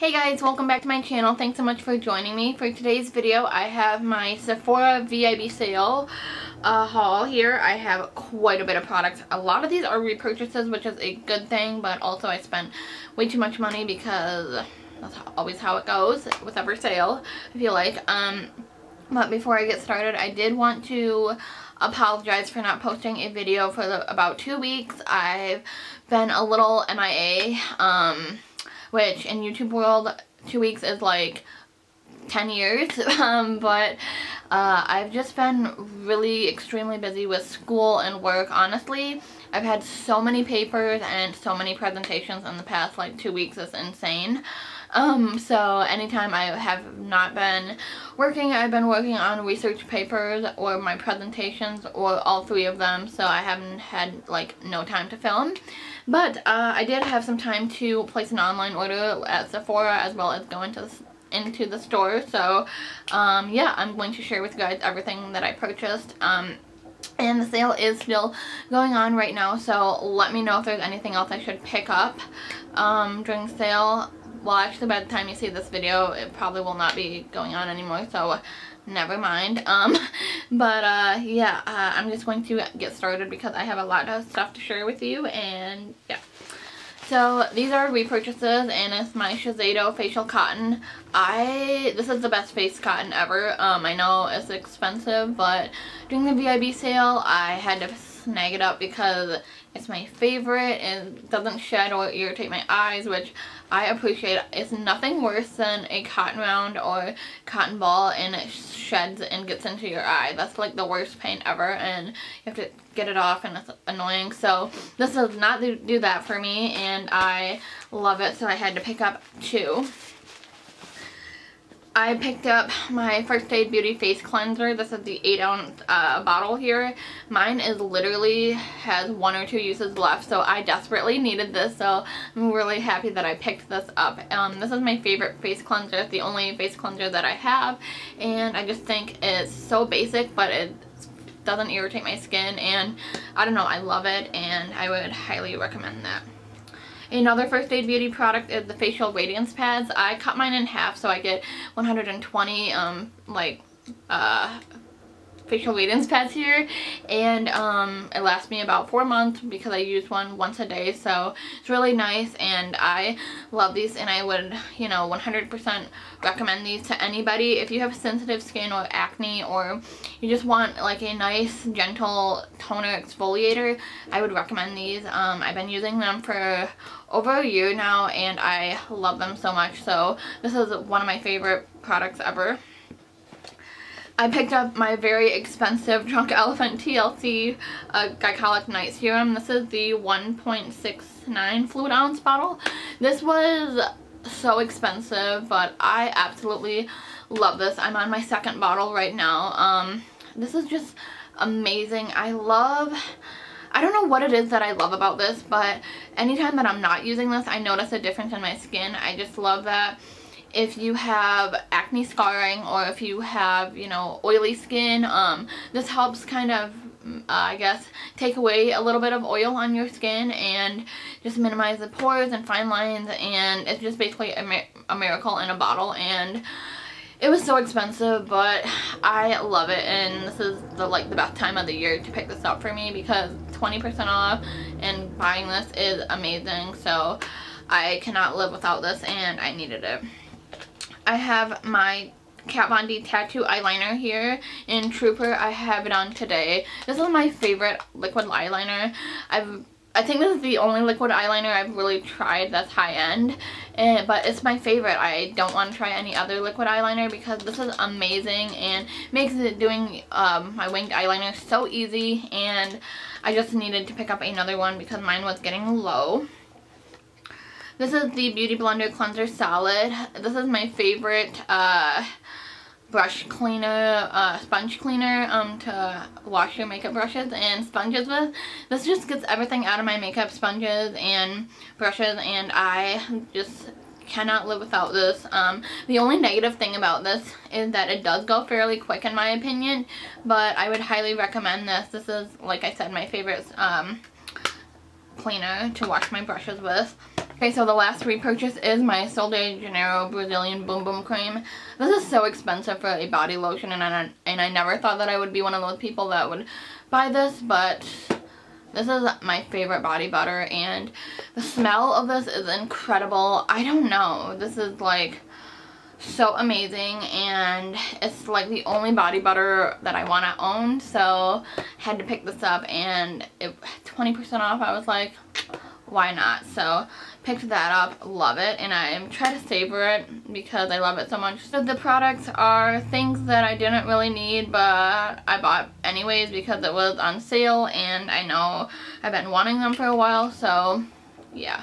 Hey guys, welcome back to my channel. Thanks so much for joining me. For today's video, I have my Sephora VIB sale uh, haul here. I have quite a bit of products. A lot of these are repurchases, which is a good thing, but also I spent way too much money because that's always how it goes with every sale, I feel like. Um, but before I get started, I did want to apologize for not posting a video for the, about two weeks. I've been a little MIA. Um, which in YouTube world, two weeks is like 10 years, um, but uh, I've just been really extremely busy with school and work, honestly. I've had so many papers and so many presentations in the past like two weeks, it's insane. Um, so anytime I have not been working, I've been working on research papers or my presentations or all three of them, so I haven't had like no time to film. But uh, I did have some time to place an online order at Sephora as well as go into the, into the store. So um, yeah, I'm going to share with you guys everything that I purchased. Um, and the sale is still going on right now, so let me know if there's anything else I should pick up um, during sale well actually by the time you see this video it probably will not be going on anymore so never mind um but uh yeah uh, i'm just going to get started because i have a lot of stuff to share with you and yeah so these are repurchases and it's my Shiseido facial cotton. I, this is the best face cotton ever. Um, I know it's expensive but during the VIB sale I had to snag it up because it's my favorite. It doesn't shed or irritate my eyes, which I appreciate. It's nothing worse than a cotton round or cotton ball and it sheds and gets into your eye. That's like the worst pain ever and you have to get it off and it's annoying. So this does not do that for me and I love it. So I had to pick up two. I picked up my First Aid Beauty Face Cleanser. This is the 8 ounce uh, bottle here. Mine is literally has one or two uses left so I desperately needed this so I'm really happy that I picked this up. Um, this is my favorite face cleanser. It's the only face cleanser that I have and I just think it's so basic but it doesn't irritate my skin and I don't know I love it and I would highly recommend that. Another First Aid Beauty product is the Facial Radiance Pads. I cut mine in half so I get 120 um like uh facial radiance pads here and um, it lasts me about four months because I use one once a day so it's really nice and I love these and I would you know 100% recommend these to anybody. If you have sensitive skin or acne or you just want like a nice gentle toner exfoliator I would recommend these. Um, I've been using them for over a year now and I love them so much so this is one of my favorite products ever I picked up my very expensive Drunk Elephant TLC uh, Glycolic Night Serum. This is the 1.69 fluid ounce bottle. This was so expensive, but I absolutely love this. I'm on my second bottle right now. Um, this is just amazing. I love... I don't know what it is that I love about this, but anytime that I'm not using this, I notice a difference in my skin. I just love that if you have acne scarring or if you have, you know, oily skin, um, this helps kind of, uh, I guess, take away a little bit of oil on your skin and just minimize the pores and fine lines and it's just basically a, a miracle in a bottle and it was so expensive but I love it and this is the like the best time of the year to pick this up for me because 20% off and buying this is amazing so I cannot live without this and I needed it. I have my Kat Von D tattoo eyeliner here in Trooper. I have it on today. This is my favorite liquid eyeliner. I've I think this is the only liquid eyeliner I've really tried that's high-end, and but it's my favorite. I don't want to try any other liquid eyeliner because this is amazing and makes it doing um, my winged eyeliner so easy, and I just needed to pick up another one because mine was getting low. This is the Beauty Blender Cleanser Solid. This is my favorite uh, brush cleaner, uh, sponge cleaner um, to wash your makeup brushes and sponges with. This just gets everything out of my makeup sponges and brushes and I just cannot live without this. Um, the only negative thing about this is that it does go fairly quick in my opinion, but I would highly recommend this. This is, like I said, my favorite um, cleaner to wash my brushes with. Okay, so the last repurchase is my Sol de Janeiro Brazilian Boom Boom Cream. This is so expensive for a body lotion, and I, and I never thought that I would be one of those people that would buy this, but this is my favorite body butter, and the smell of this is incredible. I don't know. This is like so amazing and it's like the only body butter that I want to own so I had to pick this up and it 20% off I was like why not so picked that up love it and I'm trying to savor it because I love it so much so the products are things that I didn't really need but I bought anyways because it was on sale and I know I've been wanting them for a while so yeah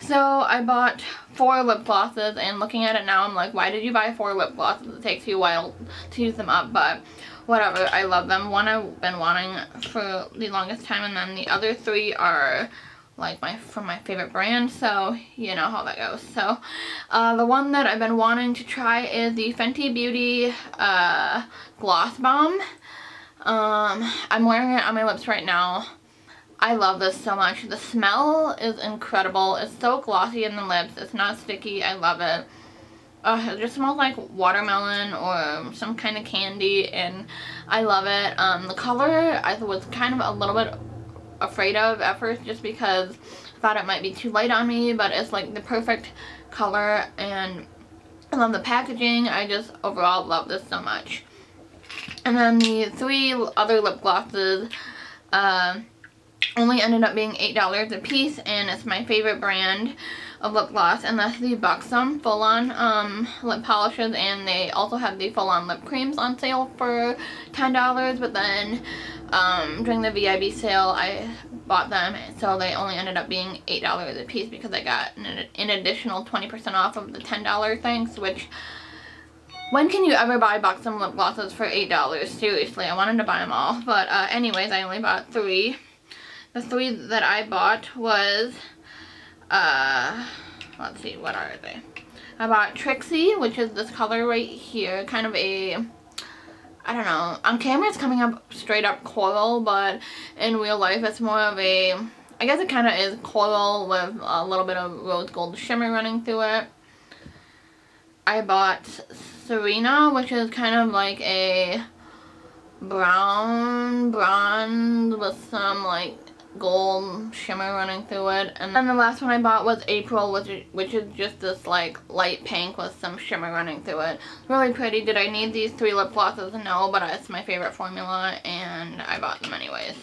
so I bought four lip glosses and looking at it now I'm like why did you buy four lip glosses? It takes you a while to use them up but whatever I love them. One I've been wanting for the longest time and then the other three are like my from my favorite brand so you know how that goes so uh, the one that I've been wanting to try is the Fenty Beauty uh, Gloss Bomb um, I'm wearing it on my lips right now I love this so much. The smell is incredible. It's so glossy in the lips. It's not sticky. I love it. Uh, it just smells like watermelon or some kind of candy and I love it. Um, the color I was kind of a little bit afraid of at first just because I thought it might be too light on me but it's like the perfect color and I love the packaging. I just overall love this so much. And then the three other lip glosses uh, only ended up being $8 a piece and it's my favorite brand of lip gloss and that's the Buxom full-on um, lip polishes and they also have the full-on lip creams on sale for $10 but then um, during the VIB sale I bought them so they only ended up being $8 a piece because I got an, an additional 20% off of the $10 things which when can you ever buy Buxom lip glosses for $8? Seriously, I wanted to buy them all. But uh, anyways, I only bought three the three that I bought was, uh, let's see, what are they? I bought Trixie, which is this color right here, kind of a, I don't know, on camera it's coming up straight up coral, but in real life it's more of a, I guess it kind of is coral with a little bit of rose gold shimmer running through it. I bought Serena, which is kind of like a brown bronze with some like gold shimmer running through it. And then the last one I bought was April, which, which is just this like light pink with some shimmer running through it. Really pretty. Did I need these three lip glosses? No, but it's my favorite formula and I bought them anyways.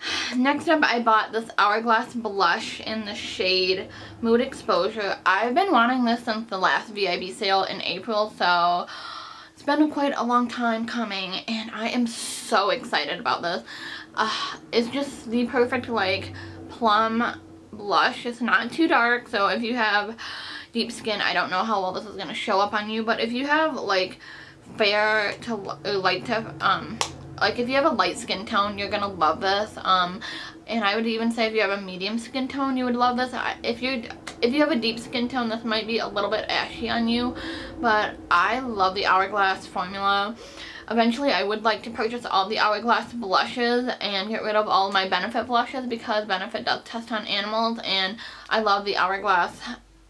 Next up, I bought this Hourglass blush in the shade Mood Exposure. I've been wanting this since the last VIB sale in April, so it's been quite a long time coming, and I am so excited about this uh, it's just the perfect like plum blush. It's not too dark, so if you have deep skin, I don't know how well this is going to show up on you, but if you have like fair to light to, um, like if you have a light skin tone, you're to love this. Um, and I would even say if you have a medium skin tone, you would love this. If you if you have a deep skin tone, this might be a little bit ashy on you, but I love the Hourglass formula. Eventually, I would like to purchase all the Hourglass blushes and get rid of all my Benefit blushes because Benefit does test on animals and I love the Hourglass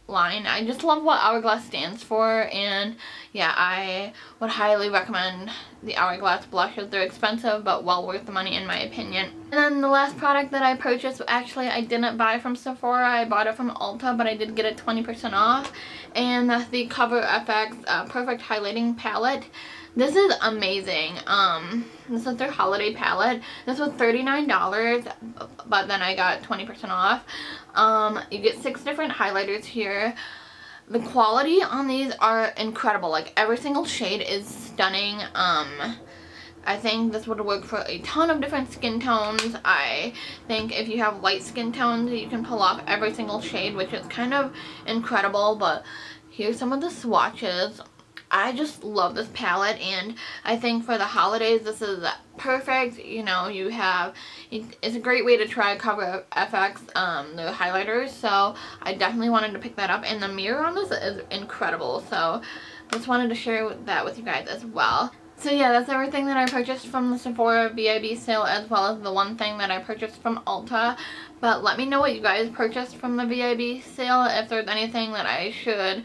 line. I just love what Hourglass stands for and yeah, I would highly recommend the Hourglass blushes. They're expensive but well worth the money in my opinion. And then the last product that I purchased, actually I didn't buy from Sephora. I bought it from Ulta but I did get it 20% off and that's the Cover FX uh, Perfect Highlighting Palette. This is amazing. Um, this is their holiday palette. This was $39, but then I got 20% off. Um, you get six different highlighters here. The quality on these are incredible. Like every single shade is stunning. Um, I think this would work for a ton of different skin tones. I think if you have light skin tones, you can pull off every single shade, which is kind of incredible. But here's some of the swatches. I just love this palette and I think for the holidays this is perfect. You know, you have, it's a great way to try Cover FX, um, the highlighters. So I definitely wanted to pick that up and the mirror on this is incredible. So just wanted to share that with you guys as well. So yeah, that's everything that I purchased from the Sephora VIB sale as well as the one thing that I purchased from Ulta. But let me know what you guys purchased from the VIB sale, if there's anything that I should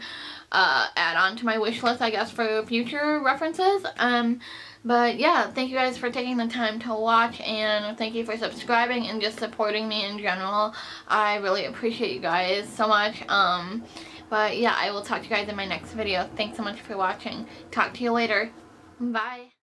uh, add on to my wish list, I guess, for future references. Um, but yeah, thank you guys for taking the time to watch and thank you for subscribing and just supporting me in general. I really appreciate you guys so much. Um, but yeah, I will talk to you guys in my next video. Thanks so much for watching. Talk to you later. Bye.